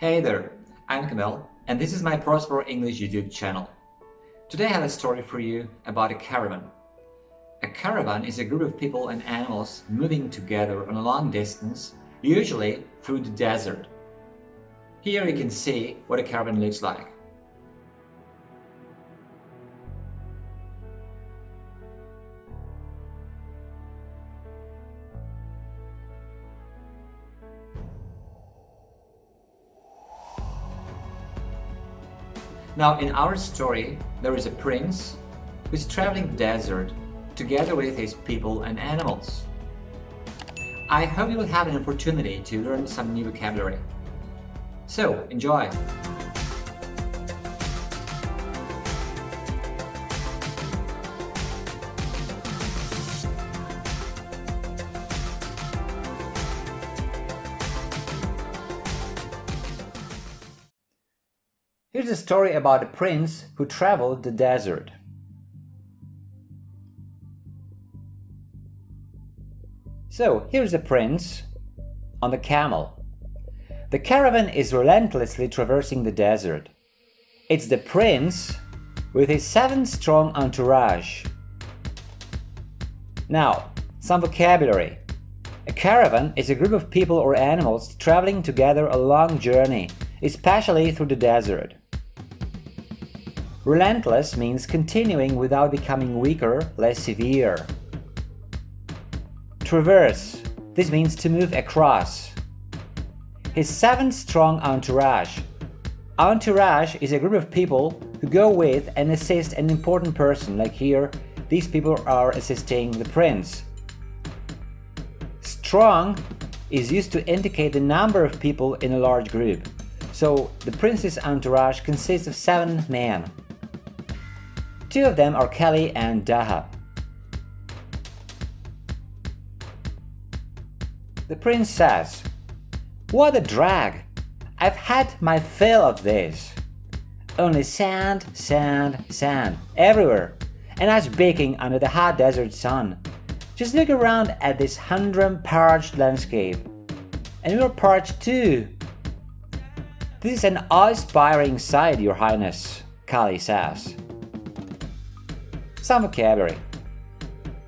Hey there, I'm Kamel, and this is my Prospero English YouTube channel. Today I have a story for you about a caravan. A caravan is a group of people and animals moving together on a long distance, usually through the desert. Here you can see what a caravan looks like. Now, in our story, there is a prince who is traveling desert together with his people and animals. I hope you will have an opportunity to learn some new vocabulary. So, enjoy! Here's a story about a prince who traveled the desert. So, here's a prince on the camel. The caravan is relentlessly traversing the desert. It's the prince with his seven strong entourage. Now, some vocabulary. A caravan is a group of people or animals traveling together a long journey, especially through the desert. Relentless means continuing without becoming weaker, less severe. Traverse. This means to move across. His seven strong entourage. Entourage is a group of people who go with and assist an important person, like here, these people are assisting the prince. Strong is used to indicate the number of people in a large group. So the prince's entourage consists of seven men. Two of them are Kelly and Daha. The prince says, What a drag! I've had my fill of this. Only sand, sand, sand, everywhere, and us baking under the hot desert sun. Just look around at this humdrum parched landscape. And we're parched too. This is an awe-inspiring sight, your highness, Kali says. Some vocabulary.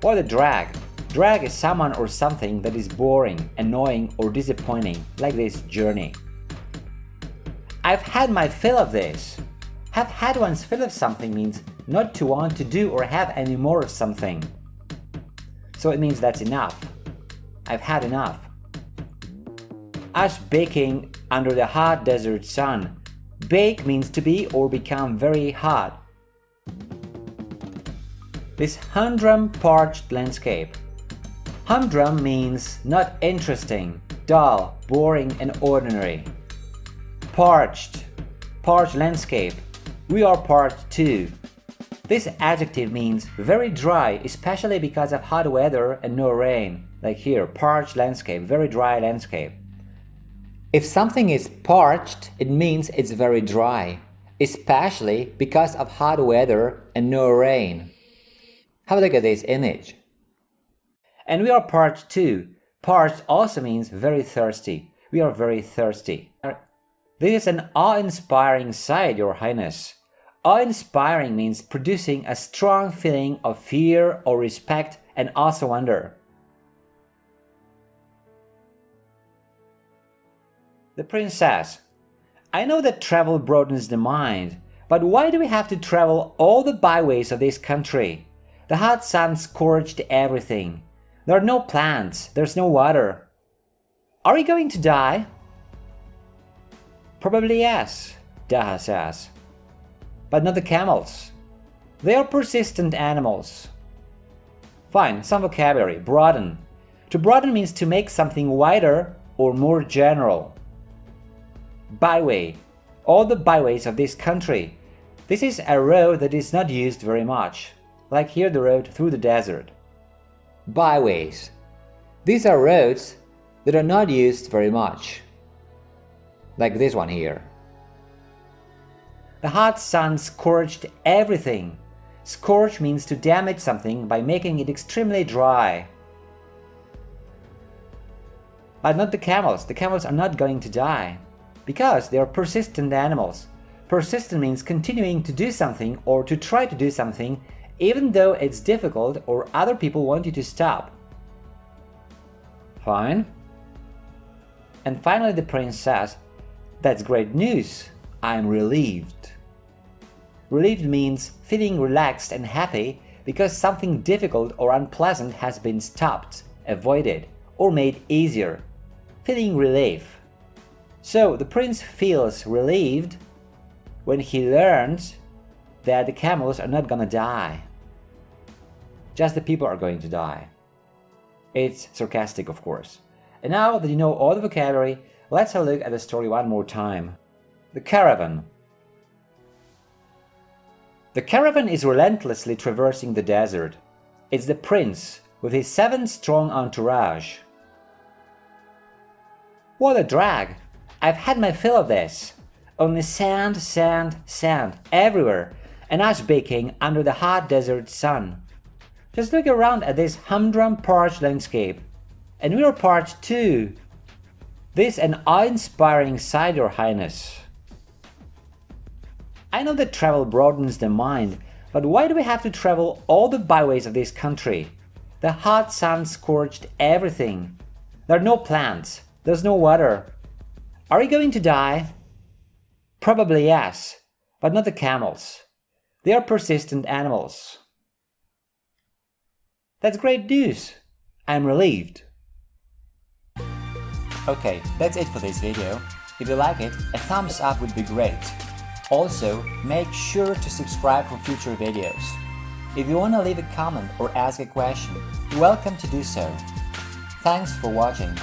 What a drag. Drag is someone or something that is boring, annoying, or disappointing, like this journey. I've had my fill of this. Have had one's fill of something means not to want to do or have any more of something. So it means that's enough. I've had enough. Us baking under the hot desert sun. Bake means to be or become very hot, this humdrum parched landscape. Humdrum means not interesting, dull, boring and ordinary. Parched, parched landscape. We are parched too. This adjective means very dry, especially because of hot weather and no rain. Like here, parched landscape, very dry landscape. If something is parched, it means it's very dry, especially because of hot weather and no rain. Have a look at this image. And we are parched too. Parched also means very thirsty. We are very thirsty. This is an awe-inspiring sight, Your Highness. Awe-inspiring means producing a strong feeling of fear or respect and also wonder. The princess. I know that travel broadens the mind, but why do we have to travel all the byways of this country? The hot sun scorched everything. There are no plants, there's no water. Are we going to die? Probably yes, Daha says. But not the camels. They are persistent animals. Fine, some vocabulary. Broaden. To broaden means to make something wider or more general. Byway. All the byways of this country. This is a road that is not used very much like here the road through the desert. Byways. These are roads that are not used very much, like this one here. The hot sun scorched everything. Scorch means to damage something by making it extremely dry. But not the camels. The camels are not going to die because they are persistent animals. Persistent means continuing to do something or to try to do something even though it's difficult or other people want you to stop. Fine. And finally the prince says, That's great news. I'm relieved. Relieved means feeling relaxed and happy because something difficult or unpleasant has been stopped, avoided, or made easier. Feeling relief. So the prince feels relieved when he learns that the camels are not gonna die. Just the people are going to die. It's sarcastic, of course. And now that you know all the vocabulary, let's have a look at the story one more time. The Caravan The caravan is relentlessly traversing the desert. It's the prince with his seven strong entourage. What a drag! I've had my fill of this. Only sand, sand, sand everywhere, and us baking under the hot desert sun. Just look around at this humdrum parched landscape. And we're parched too. This an awe-inspiring sight, Your Highness. I know that travel broadens the mind, but why do we have to travel all the byways of this country? The hot sun scorched everything. There are no plants, there's no water. Are we going to die? Probably yes, but not the camels. They are persistent animals. That's great news. I'm relieved. Okay, that's it for this video. If you like it, a thumbs up would be great. Also, make sure to subscribe for future videos. If you want to leave a comment or ask a question, welcome to do so. Thanks for watching.